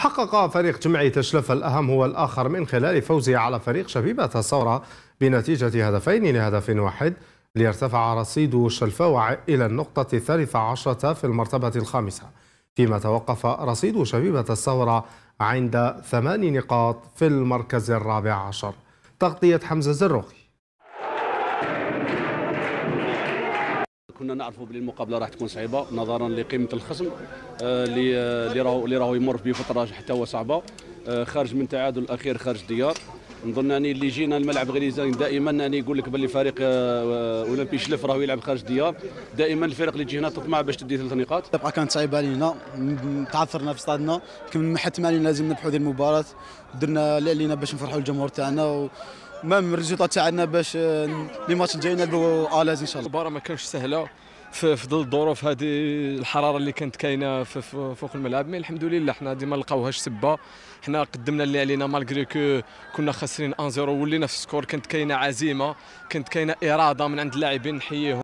حقق فريق جمعية تشلف الأهم هو الآخر من خلال فوزه على فريق شبيبة الثورة بنتيجة هدفين لهدف واحد ليرتفع رصيد شلفاوع إلى النقطة الثالثة عشرة في المرتبة الخامسة فيما توقف رصيد شبيبة الثورة عند ثمان نقاط في المركز الرابع عشر. تغطية حمزة زروقي كنا نعرفوا بلي المقابلة راح تكون صعيبة نظرا لقيمة الخصم آه، اللي آه، اللي راهو اللي راهو يمر بفترة حتى هو صعبة. آه، خارج من تعادل الأخير خارج الديار نظن أني اللي جينا الملعب غليزان دائما أني يقول لك باللي فريق أولمبي شلف راهو يلعب خارج الديار دائما الفرق اللي تجي هنا تطمع باش تدي ثلاث نقاط. تبقى كانت صعيبة علينا. تعثرنا في استادنا حتما علينا لازم هذه المباراة. درنا اللي علينا باش نفرحوا الجمهور تاعنا المهم ال résultat تاعنا باش le match الجاي نلعبوا à l'aise إن شاء الله. المباراة ما كانش سهلة. في ظل الظروف هذه الحرارة اللي كانت كاينة فوق الملعب mais الحمد لله حنا ديما نلقاوهاش سبة. حنا قدمنا اللي علينا malgré que كنا خاسرين 1 0 ولينا في ال score كانت كاينة عزيمة كانت كاينة إرادة من عند اللاعبين نحييهم.